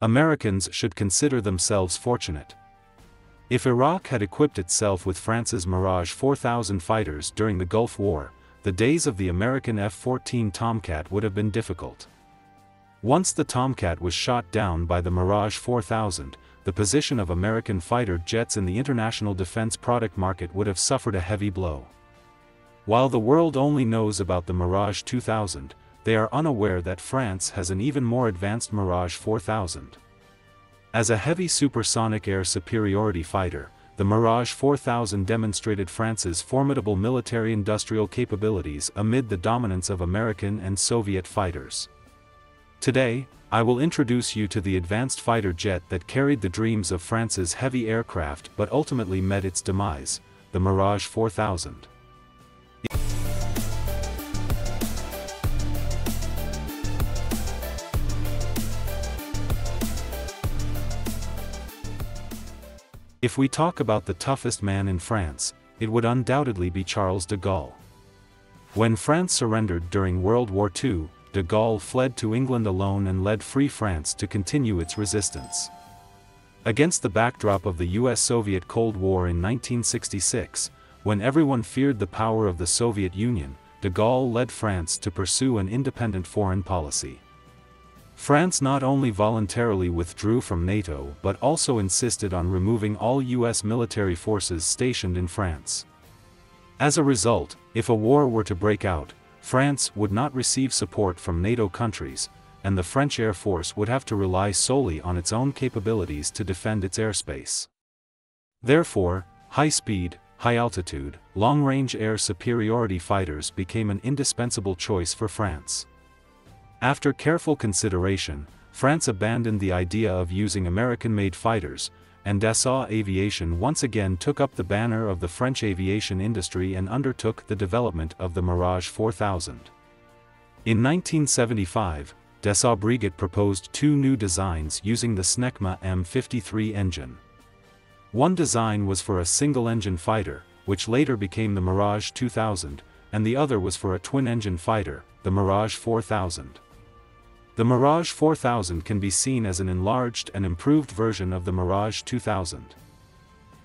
Americans should consider themselves fortunate. If Iraq had equipped itself with France's Mirage 4000 fighters during the Gulf War, the days of the American F-14 Tomcat would have been difficult. Once the Tomcat was shot down by the Mirage 4000, the position of American fighter jets in the international defense product market would have suffered a heavy blow. While the world only knows about the Mirage 2000, they are unaware that France has an even more advanced Mirage 4000. As a heavy supersonic air superiority fighter, the Mirage 4000 demonstrated France's formidable military-industrial capabilities amid the dominance of American and Soviet fighters. Today, I will introduce you to the advanced fighter jet that carried the dreams of France's heavy aircraft but ultimately met its demise, the Mirage 4000. If we talk about the toughest man in France, it would undoubtedly be Charles de Gaulle. When France surrendered during World War II, de Gaulle fled to England alone and led Free France to continue its resistance. Against the backdrop of the US-Soviet Cold War in 1966, when everyone feared the power of the Soviet Union, de Gaulle led France to pursue an independent foreign policy. France not only voluntarily withdrew from NATO but also insisted on removing all US military forces stationed in France. As a result, if a war were to break out, France would not receive support from NATO countries, and the French Air Force would have to rely solely on its own capabilities to defend its airspace. Therefore, high-speed, high-altitude, long-range air superiority fighters became an indispensable choice for France. After careful consideration, France abandoned the idea of using American-made fighters, and Dassault Aviation once again took up the banner of the French aviation industry and undertook the development of the Mirage 4000. In 1975, Dassault Breguet proposed two new designs using the Snecma M53 engine. One design was for a single-engine fighter, which later became the Mirage 2000, and the other was for a twin-engine fighter, the Mirage 4000. The Mirage 4000 can be seen as an enlarged and improved version of the Mirage 2000.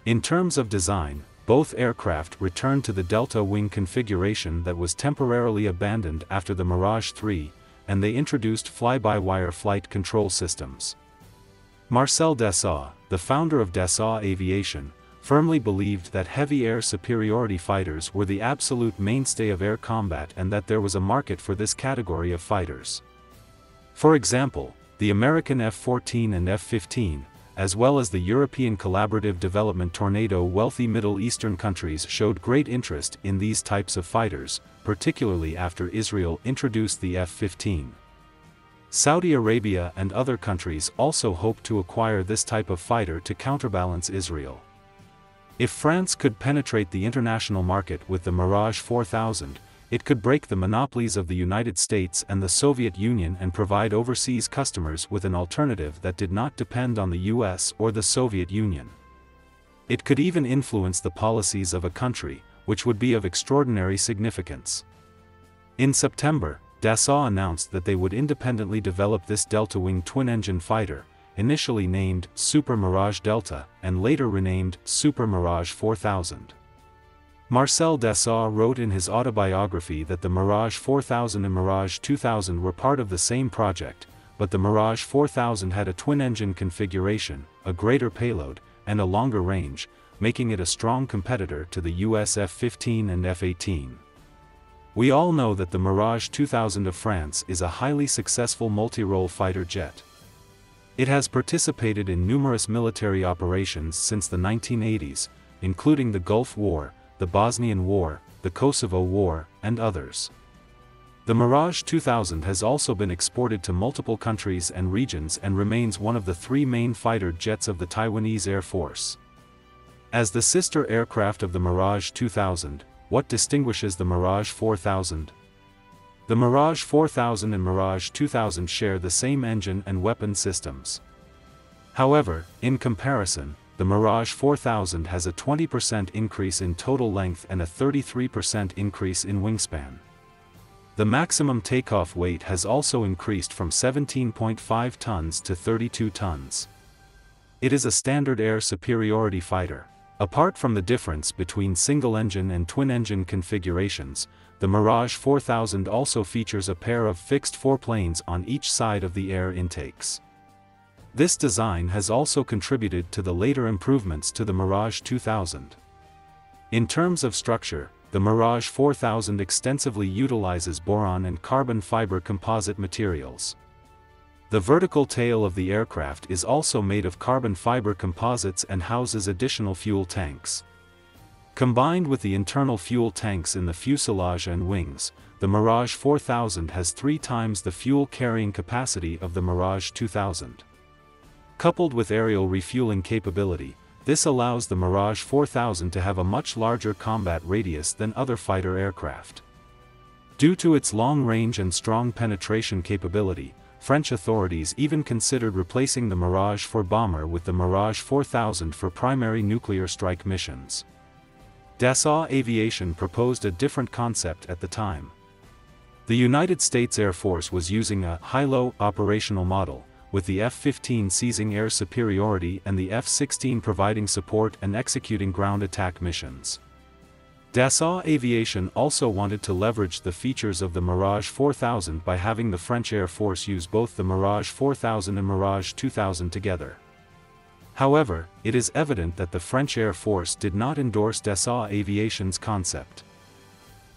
In terms of design, both aircraft returned to the delta wing configuration that was temporarily abandoned after the Mirage 3, and they introduced fly-by-wire flight control systems. Marcel Dassault, the founder of Dassault Aviation, firmly believed that heavy air superiority fighters were the absolute mainstay of air combat and that there was a market for this category of fighters. For example, the American F-14 and F-15, as well as the European Collaborative Development Tornado wealthy Middle Eastern countries showed great interest in these types of fighters, particularly after Israel introduced the F-15. Saudi Arabia and other countries also hope to acquire this type of fighter to counterbalance Israel. If France could penetrate the international market with the Mirage 4000, it could break the monopolies of the United States and the Soviet Union and provide overseas customers with an alternative that did not depend on the US or the Soviet Union. It could even influence the policies of a country, which would be of extraordinary significance. In September, Dassault announced that they would independently develop this delta-wing twin-engine fighter, initially named Super Mirage Delta, and later renamed Super Mirage 4000. Marcel Dassault wrote in his autobiography that the Mirage 4000 and Mirage 2000 were part of the same project, but the Mirage 4000 had a twin-engine configuration, a greater payload, and a longer range, making it a strong competitor to the US F-15 and F-18. We all know that the Mirage 2000 of France is a highly successful multi-role fighter jet. It has participated in numerous military operations since the 1980s, including the Gulf War, the Bosnian War, the Kosovo War, and others. The Mirage 2000 has also been exported to multiple countries and regions and remains one of the three main fighter jets of the Taiwanese Air Force. As the sister aircraft of the Mirage 2000, what distinguishes the Mirage 4000? The Mirage 4000 and Mirage 2000 share the same engine and weapon systems. However, in comparison, the Mirage 4000 has a 20% increase in total length and a 33% increase in wingspan. The maximum takeoff weight has also increased from 17.5 tons to 32 tons. It is a standard air superiority fighter. Apart from the difference between single-engine and twin-engine configurations, the Mirage 4000 also features a pair of fixed foreplanes on each side of the air intakes. This design has also contributed to the later improvements to the Mirage 2000. In terms of structure, the Mirage 4000 extensively utilizes boron and carbon fiber composite materials. The vertical tail of the aircraft is also made of carbon fiber composites and houses additional fuel tanks. Combined with the internal fuel tanks in the fuselage and wings, the Mirage 4000 has three times the fuel carrying capacity of the Mirage 2000. Coupled with aerial refueling capability, this allows the Mirage 4000 to have a much larger combat radius than other fighter aircraft. Due to its long range and strong penetration capability, French authorities even considered replacing the Mirage 4 bomber with the Mirage 4000 for primary nuclear strike missions. Dassault Aviation proposed a different concept at the time. The United States Air Force was using a high-low operational model, with the F-15 seizing air superiority and the F-16 providing support and executing ground attack missions. Dassault Aviation also wanted to leverage the features of the Mirage 4000 by having the French Air Force use both the Mirage 4000 and Mirage 2000 together. However, it is evident that the French Air Force did not endorse Dassault Aviation's concept.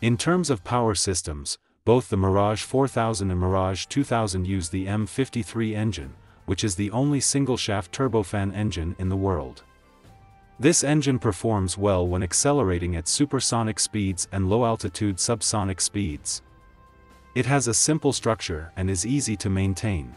In terms of power systems, both the Mirage 4000 and Mirage 2000 use the M53 engine, which is the only single-shaft turbofan engine in the world. This engine performs well when accelerating at supersonic speeds and low-altitude subsonic speeds. It has a simple structure and is easy to maintain.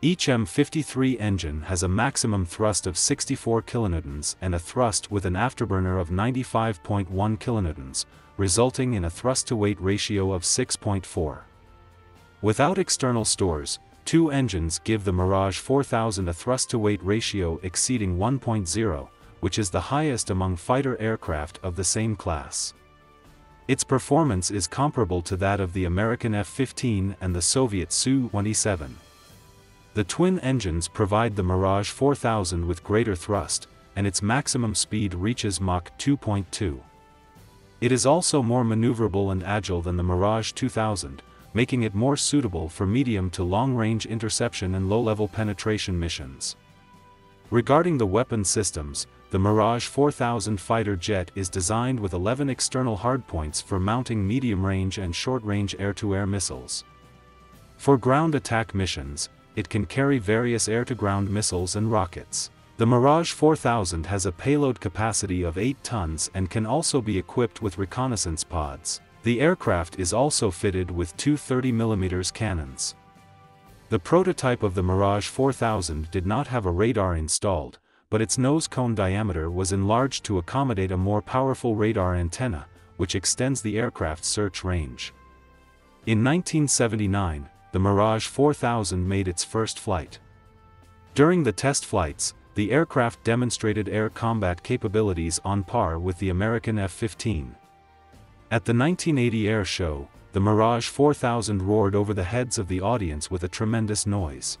Each M53 engine has a maximum thrust of 64 kilonewtons and a thrust with an afterburner of 95.1 kilonewtons, resulting in a thrust-to-weight ratio of 6.4. Without external stores, two engines give the Mirage 4000 a thrust-to-weight ratio exceeding 1.0, which is the highest among fighter aircraft of the same class. Its performance is comparable to that of the American F-15 and the Soviet Su-27. The twin engines provide the Mirage 4000 with greater thrust, and its maximum speed reaches Mach 2.2. It is also more maneuverable and agile than the Mirage 2000, making it more suitable for medium to long-range interception and low-level penetration missions. Regarding the weapon systems, the Mirage 4000 fighter jet is designed with 11 external hardpoints for mounting medium-range and short-range air-to-air missiles. For ground attack missions, it can carry various air-to-ground missiles and rockets. The Mirage 4000 has a payload capacity of 8 tons and can also be equipped with reconnaissance pods. The aircraft is also fitted with two 30mm cannons. The prototype of the Mirage 4000 did not have a radar installed, but its nose cone diameter was enlarged to accommodate a more powerful radar antenna, which extends the aircraft's search range. In 1979, the Mirage 4000 made its first flight. During the test flights, the aircraft demonstrated air combat capabilities on par with the American F-15. At the 1980 Air Show, the Mirage 4000 roared over the heads of the audience with a tremendous noise.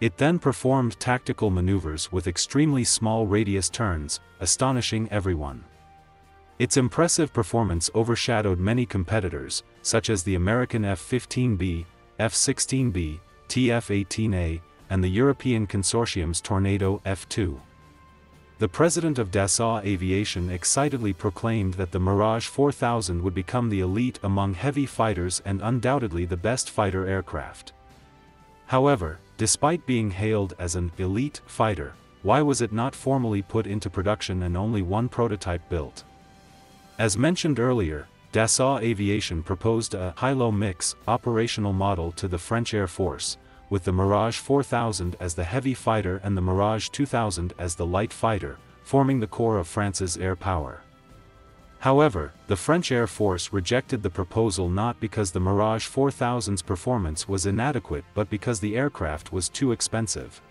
It then performed tactical maneuvers with extremely small radius turns, astonishing everyone. Its impressive performance overshadowed many competitors, such as the American F-15B, F-16B, TF-18A, and the European Consortium's Tornado F2. The president of Dassault Aviation excitedly proclaimed that the Mirage 4000 would become the elite among heavy fighters and undoubtedly the best fighter aircraft. However, despite being hailed as an elite fighter, why was it not formally put into production and only one prototype built? As mentioned earlier, Dassault Aviation proposed a high-low mix operational model to the French Air Force, with the Mirage 4000 as the heavy fighter and the Mirage 2000 as the light fighter, forming the core of France's air power. However, the French Air Force rejected the proposal not because the Mirage 4000's performance was inadequate but because the aircraft was too expensive.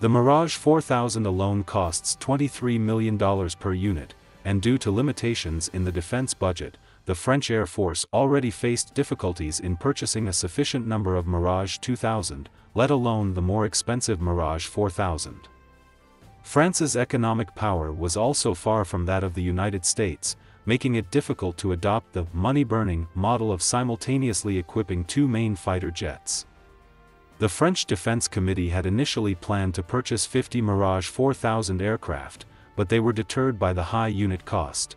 The Mirage 4000 alone costs $23 million per unit, and due to limitations in the defense budget, the French Air Force already faced difficulties in purchasing a sufficient number of Mirage 2000, let alone the more expensive Mirage 4000. France's economic power was also far from that of the United States, making it difficult to adopt the money-burning model of simultaneously equipping two main fighter jets. The French Defense Committee had initially planned to purchase 50 Mirage 4000 aircraft, but they were deterred by the high unit cost.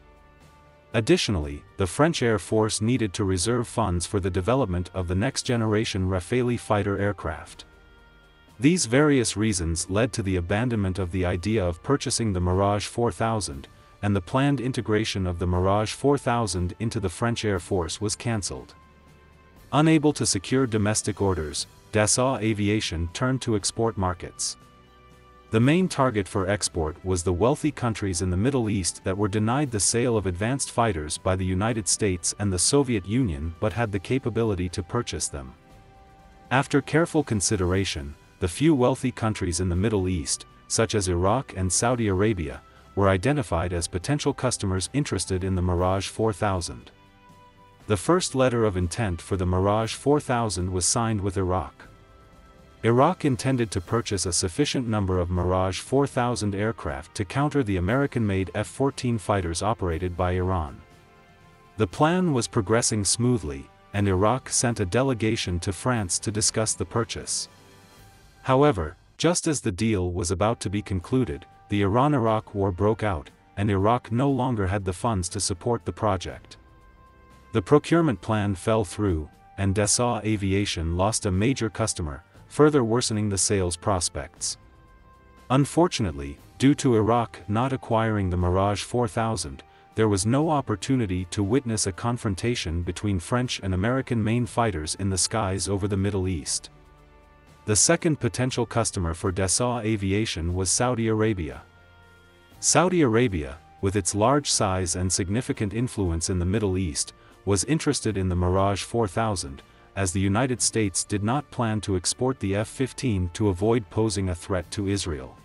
Additionally, the French Air Force needed to reserve funds for the development of the next-generation Rafale fighter aircraft. These various reasons led to the abandonment of the idea of purchasing the Mirage 4000, and the planned integration of the Mirage 4000 into the French Air Force was cancelled. Unable to secure domestic orders, Dassault Aviation turned to export markets. The main target for export was the wealthy countries in the Middle East that were denied the sale of advanced fighters by the United States and the Soviet Union but had the capability to purchase them. After careful consideration, the few wealthy countries in the Middle East, such as Iraq and Saudi Arabia, were identified as potential customers interested in the Mirage 4000. The first letter of intent for the Mirage 4000 was signed with Iraq. Iraq intended to purchase a sufficient number of Mirage 4000 aircraft to counter the American-made F-14 fighters operated by Iran. The plan was progressing smoothly, and Iraq sent a delegation to France to discuss the purchase. However, just as the deal was about to be concluded, the Iran-Iraq war broke out, and Iraq no longer had the funds to support the project. The procurement plan fell through, and Dassault Aviation lost a major customer, further worsening the sales prospects. Unfortunately, due to Iraq not acquiring the Mirage 4000, there was no opportunity to witness a confrontation between French and American main fighters in the skies over the Middle East. The second potential customer for Dassault Aviation was Saudi Arabia. Saudi Arabia, with its large size and significant influence in the Middle East, was interested in the Mirage 4000, as the United States did not plan to export the F-15 to avoid posing a threat to Israel.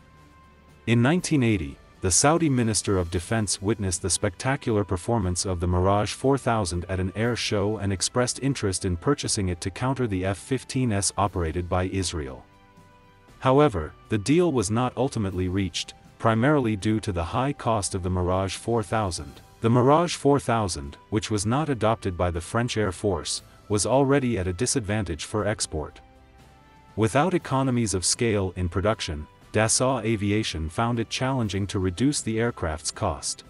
In 1980, the Saudi Minister of Defense witnessed the spectacular performance of the Mirage 4000 at an air show and expressed interest in purchasing it to counter the F-15s operated by Israel. However, the deal was not ultimately reached, primarily due to the high cost of the Mirage 4000. The Mirage 4000, which was not adopted by the French Air Force, was already at a disadvantage for export. Without economies of scale in production, Dassault Aviation found it challenging to reduce the aircraft's cost.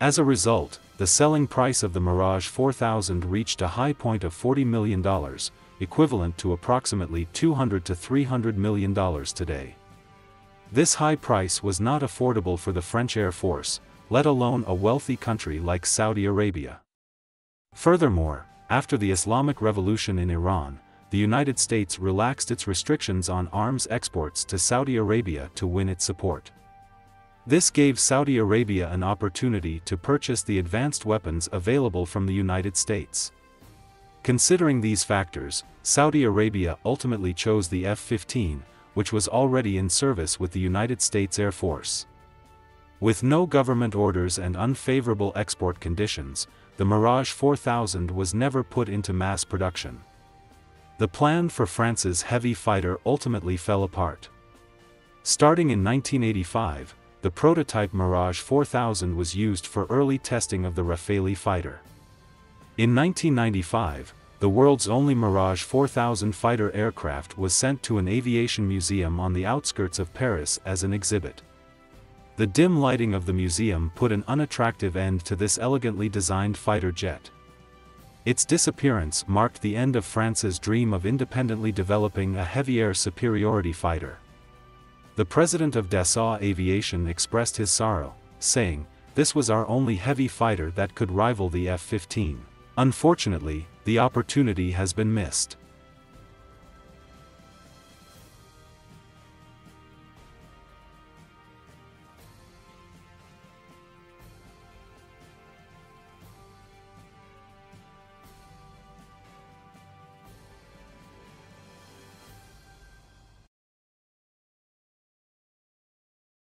As a result, the selling price of the Mirage 4000 reached a high point of $40 million, equivalent to approximately 200 to $300 million today. This high price was not affordable for the French Air Force, let alone a wealthy country like Saudi Arabia. Furthermore, after the Islamic Revolution in Iran, the United States relaxed its restrictions on arms exports to Saudi Arabia to win its support. This gave Saudi Arabia an opportunity to purchase the advanced weapons available from the United States. Considering these factors, Saudi Arabia ultimately chose the F-15, which was already in service with the United States Air Force. With no government orders and unfavorable export conditions, the Mirage 4000 was never put into mass production. The plan for France's heavy fighter ultimately fell apart. Starting in 1985, the prototype Mirage 4000 was used for early testing of the Rafale fighter. In 1995, the world's only Mirage 4000 fighter aircraft was sent to an aviation museum on the outskirts of Paris as an exhibit. The dim lighting of the museum put an unattractive end to this elegantly designed fighter jet. Its disappearance marked the end of France's dream of independently developing a heavy air superiority fighter. The president of Dassault Aviation expressed his sorrow, saying, This was our only heavy fighter that could rival the F-15. Unfortunately, the opportunity has been missed.